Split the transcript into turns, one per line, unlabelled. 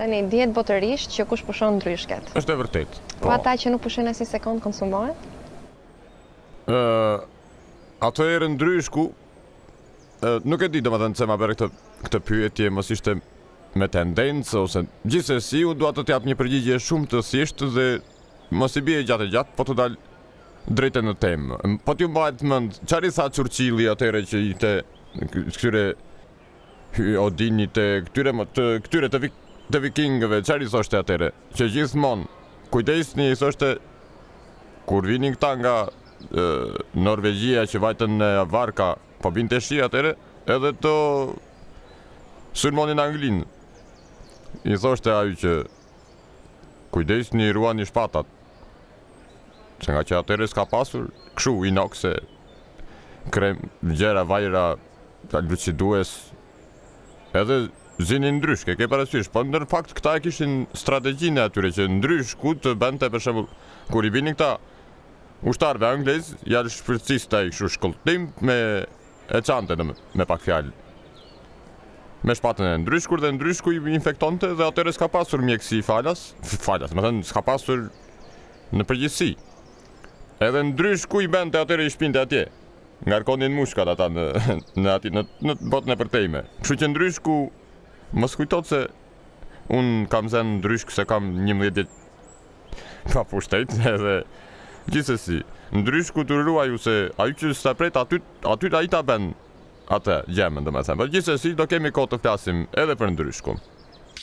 Tani dihet botërisht që kush pushon ndryshket.
Është e vërtetë.
Po. Po ata që nuk pushojnë asnjë sekond konsumohen?
Ë atëherë ndryshku ë nuk e di domethënë pse ma bëre këtë këtë pyetje, mos ishte me tendencë ose gjithsesi unë dua të të jap një përgjigje shumë të thjeshtë dhe mos i bie gjatë gjatë, po të dal drejt e në temë. Po t'ju mbahet mend, çfarë i tha Çurçilli atëherë që ishte këtyre Hy Odini i këtyre të këtyre të, vik, të vikingëve, çfarë i thoshte atëre? Që gjithmonë kujdesni i thoshte kur vinin këta nga e, Norvegjia që vajtën në varka, po binte shi atëre, edhe të sulmonin Anglinë. I thoshte ai që kujdesni i ruani shpatat. Se ngaqë atëre s'ka pasur kshu inokse krem gjëra vajra Fjalë luçidues edhe zinin ndryshk, e ke parasysh, po në fakt këta e kishin strategjinë e atyre që ndryshku të bënte për shembull kur i binin këta ushtarëve anglezë, ja shpërthiste ai kështu shkolltim me e çante në me pak fjalë. Me shpatën e ndryshkur dhe ndryshku i infektonte dhe atëre s'ka pasur mjekësi falas, falas, domethënë s'ka pasur në përgjithësi. Edhe ndryshku i bënte atëre i shpinte atje. Ngarkonin mushkat ata në në aty në në botën e përtejme. Kështu që ndryshku mos kujto se unë kam zënë ndryshk se kam njëmbëdhjetë vjet pa pushtet edhe gjithsesi ndryshku të ruaju se ai që s'ta pret aty aty ai ta bën atë gjemën domethënë. Po gjithsesi do kemi kohë të flasim edhe për ndryshkun.